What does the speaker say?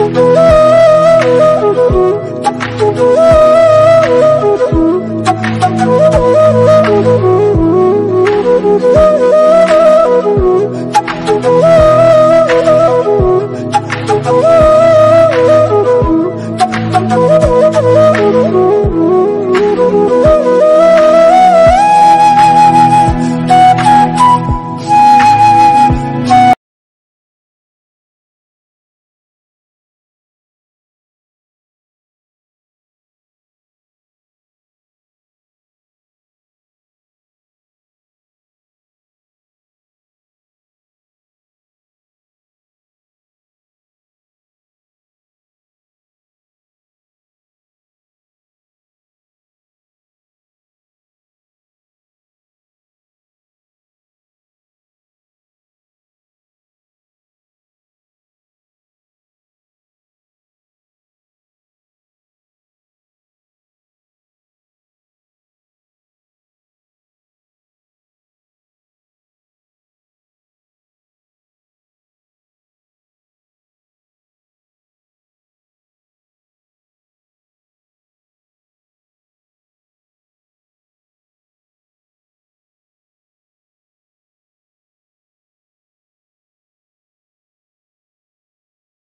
Ooh.